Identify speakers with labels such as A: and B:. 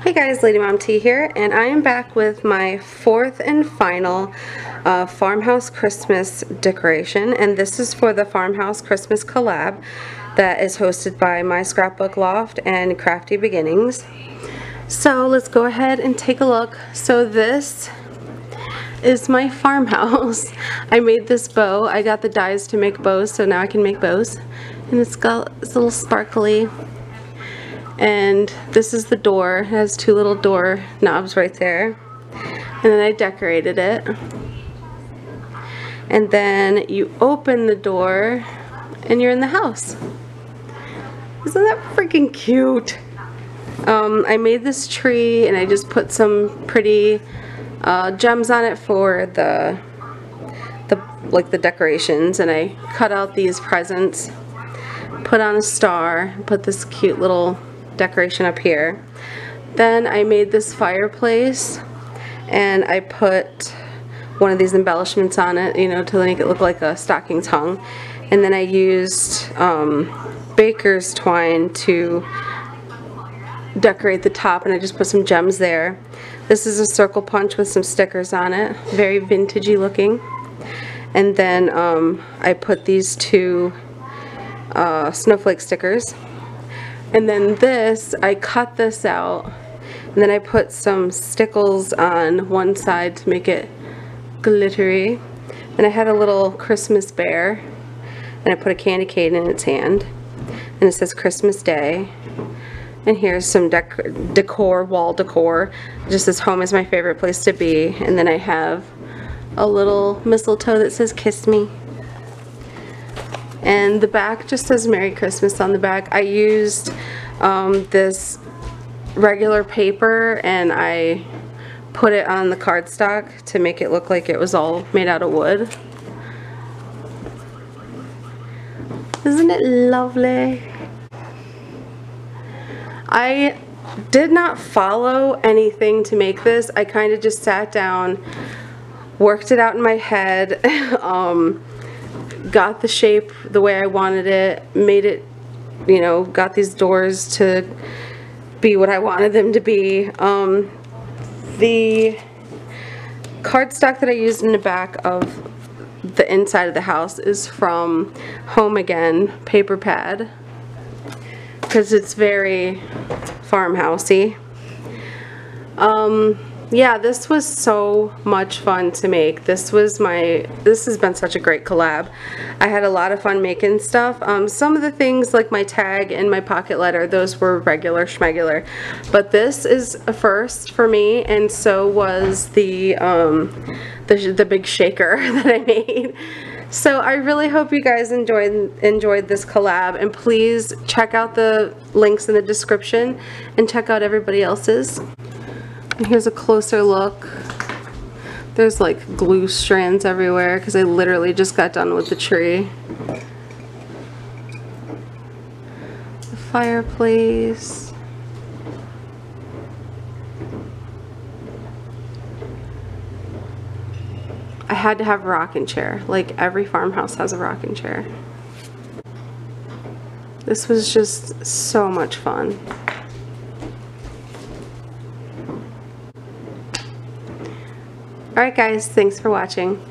A: Hey guys, Lady Mom T here, and I am back with my fourth and final uh, farmhouse Christmas decoration, and this is for the farmhouse Christmas collab that is hosted by my scrapbook loft and crafty beginnings. So let's go ahead and take a look. So this is my farmhouse. I made this bow. I got the dies to make bows, so now I can make bows. And it's got a little sparkly and this is the door. It has two little door knobs right there. And then I decorated it. And then you open the door and you're in the house. Isn't that freaking cute? Um, I made this tree and I just put some pretty uh, gems on it for the the like the decorations. And I cut out these presents put on a star put this cute little decoration up here. Then I made this fireplace and I put one of these embellishments on it, you know, to make it look like a stocking tongue. And then I used um, baker's twine to decorate the top and I just put some gems there. This is a circle punch with some stickers on it, very vintagey looking. And then um, I put these two uh, snowflake stickers and then this, I cut this out and then I put some stickles on one side to make it glittery. And I had a little Christmas bear and I put a candy cane in its hand and it says Christmas Day. And here's some dec decor, wall decor. Just this home is my favorite place to be. And then I have a little mistletoe that says kiss me and the back just says Merry Christmas on the back. I used um, this regular paper and I put it on the cardstock to make it look like it was all made out of wood. Isn't it lovely? I did not follow anything to make this. I kind of just sat down, worked it out in my head, um, got the shape the way I wanted it, made it, you know, got these doors to be what I wanted them to be. Um, the cardstock that I used in the back of the inside of the house is from Home Again paper pad because it's very farmhousey. Um, yeah, this was so much fun to make. This was my, this has been such a great collab. I had a lot of fun making stuff. Um, some of the things like my tag and my pocket letter, those were regular schmegular. But this is a first for me and so was the, um, the, the big shaker that I made. So I really hope you guys enjoyed enjoyed this collab and please check out the links in the description and check out everybody else's. And here's a closer look. There's like glue strands everywhere because I literally just got done with the tree. The fireplace. I had to have a rocking chair. Like every farmhouse has a rocking chair. This was just so much fun. Alright guys, thanks for watching.